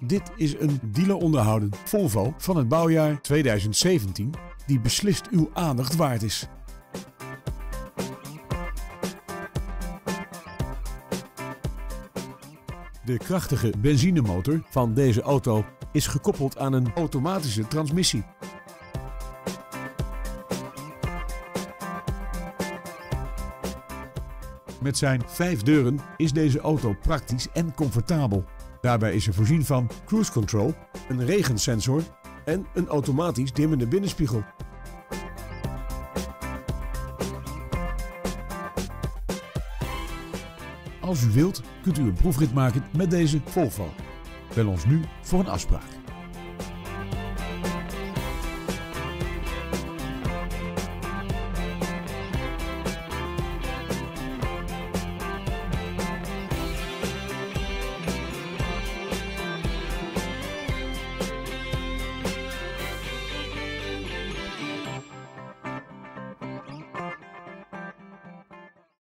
Dit is een dealer onderhouden Volvo van het bouwjaar 2017 die beslist uw aandacht waard is. De krachtige benzinemotor van deze auto is gekoppeld aan een automatische transmissie. Met zijn vijf deuren is deze auto praktisch en comfortabel. Daarbij is er voorzien van cruise control, een regensensor en een automatisch dimmende binnenspiegel. Als u wilt, kunt u een proefrit maken met deze Volvo. Bel ons nu voor een afspraak.